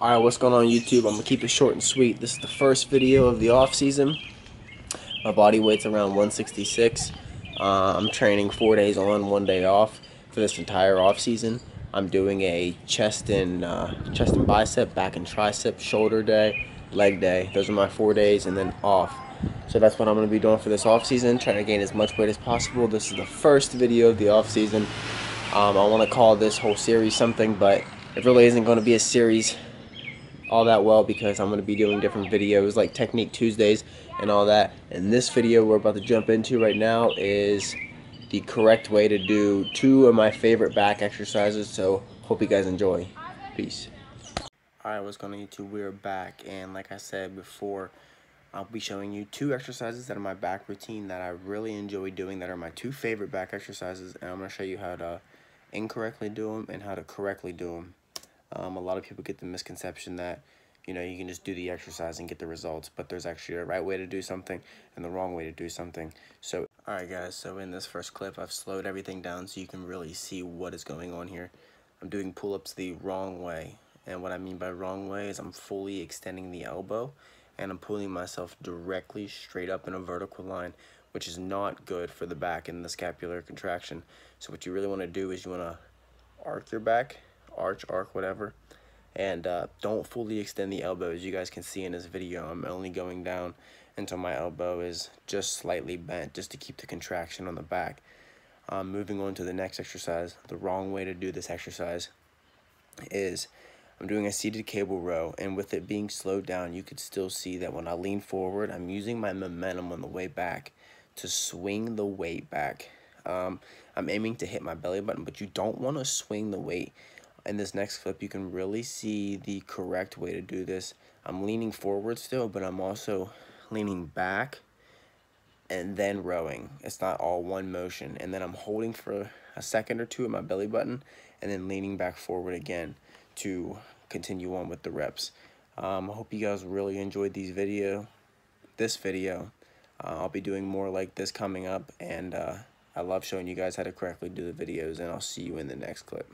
Alright, what's going on YouTube? I'm gonna keep it short and sweet. This is the first video of the off season. My body weight's around 166. Uh, I'm training four days on, one day off for this entire off season. I'm doing a chest and uh, chest and bicep, back and tricep, shoulder day, leg day. Those are my four days, and then off. So that's what I'm gonna be doing for this off season. Trying to gain as much weight as possible. This is the first video of the off season. Um, I want to call this whole series something, but it really isn't going to be a series all that well because I'm going to be doing different videos like Technique Tuesdays and all that. And this video we're about to jump into right now is the correct way to do two of my favorite back exercises. So hope you guys enjoy. Peace. Alright, what's going on YouTube? We're back and like I said before, I'll be showing you two exercises that are my back routine that I really enjoy doing that are my two favorite back exercises and I'm going to show you how to incorrectly do them and how to correctly do them. Um, a lot of people get the misconception that, you know, you can just do the exercise and get the results, but there's actually a right way to do something and the wrong way to do something. So, alright guys, so in this first clip, I've slowed everything down so you can really see what is going on here. I'm doing pull-ups the wrong way, and what I mean by wrong way is I'm fully extending the elbow, and I'm pulling myself directly straight up in a vertical line, which is not good for the back and the scapular contraction. So what you really want to do is you want to arc your back arch, arc, whatever. And uh, don't fully extend the elbow. As you guys can see in this video, I'm only going down until my elbow is just slightly bent, just to keep the contraction on the back. Um, moving on to the next exercise, the wrong way to do this exercise is I'm doing a seated cable row, and with it being slowed down, you could still see that when I lean forward, I'm using my momentum on the way back to swing the weight back. Um, I'm aiming to hit my belly button, but you don't want to swing the weight in this next clip, you can really see the correct way to do this. I'm leaning forward still, but I'm also leaning back and then rowing. It's not all one motion. And then I'm holding for a second or two at my belly button and then leaning back forward again to continue on with the reps. Um, I hope you guys really enjoyed these video, this video. Uh, I'll be doing more like this coming up and uh, I love showing you guys how to correctly do the videos and I'll see you in the next clip.